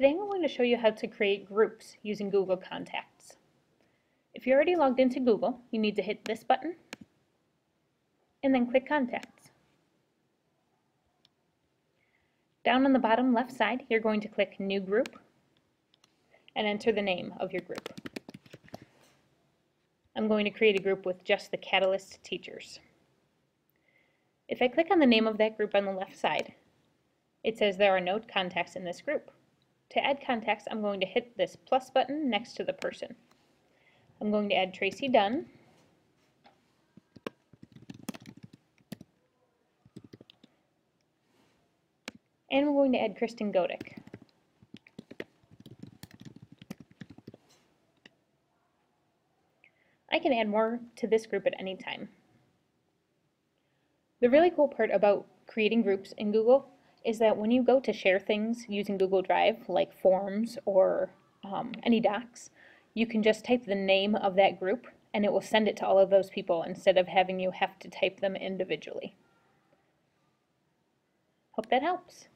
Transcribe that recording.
Today I'm going to show you how to create groups using Google Contacts. If you're already logged into Google, you need to hit this button and then click Contacts. Down on the bottom left side, you're going to click New Group and enter the name of your group. I'm going to create a group with just the Catalyst teachers. If I click on the name of that group on the left side, it says there are no contacts in this group. To add contacts, I'm going to hit this plus button next to the person. I'm going to add Tracy Dunn. And we're going to add Kristen Godick. I can add more to this group at any time. The really cool part about creating groups in Google is that when you go to share things using Google Drive, like forms or um, any docs, you can just type the name of that group and it will send it to all of those people instead of having you have to type them individually. Hope that helps.